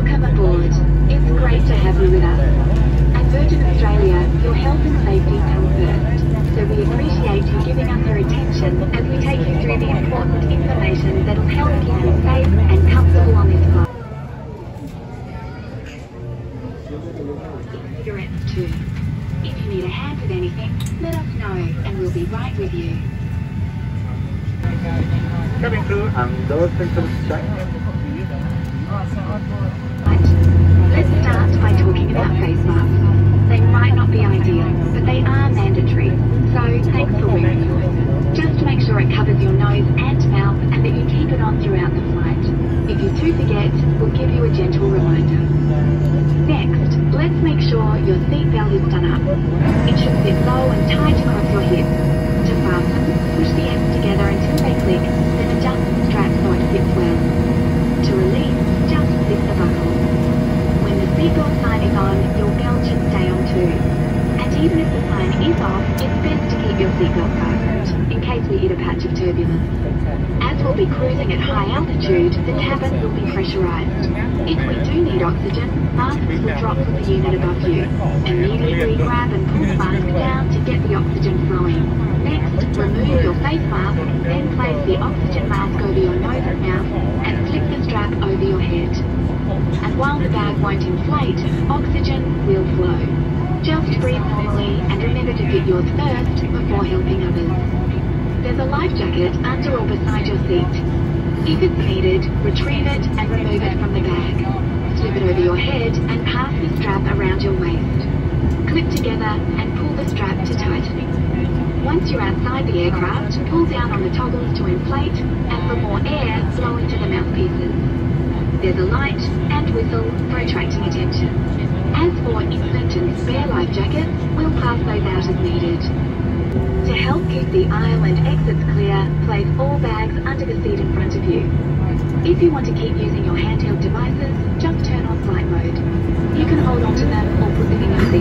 Welcome aboard. It's great to have you with us. At Virgin Australia, your health and safety come first. So we appreciate you giving us your attention as we take you through the important information that'll help keep you safe and comfortable on this flight. Cigarettes too. If you need a hand with anything, let us know and we'll be right with you. Cabin crew and door sectors check. Let's start by talking about face masks. They might not be ideal, but they are mandatory. So thanks for wearing yours. Just make sure it covers your nose and mouth and that you keep it on throughout the flight. If you do forget, we'll give you a gentle reminder. Next, let's make sure your seat belt is done up. It should sit low and tight across your hips. To fasten, push the ends together until they click, then adjust the strap so it fits well. To release, just flip the buckle. When the seatbelt sign is on, your belt should stay on too. And even if the it's best to keep your seatbelt fastened, in case we hit a patch of turbulence. As we'll be cruising at high altitude, the cabin will be pressurized. If we do need oxygen, masks will drop from the unit above you. Immediately grab and pull the mask down to get the oxygen flowing. Next, remove your face mask, then place the oxygen mask over your nose and mouth, and slip the strap over your head. And while the bag won't inflate, oxygen will flow. Just breathe normally and remember fit yours first before helping others. There's a life jacket under or beside your seat. If it's needed, retrieve it and remove it from the bag. Slip it over your head and pass the strap around your waist. Clip together and pull the strap to tighten. Once you're outside the aircraft, pull down on the toggles to inflate and for more air, blow into the mouthpieces. There's a light and whistle for attracting attention. As for inspecting spare life jackets, we'll pass those out as needed. To help keep the aisle and exits clear, place all bags under the seat in front of you. If you want to keep using your handheld devices, just turn on flight mode. You can hold on to them or put them in your seat.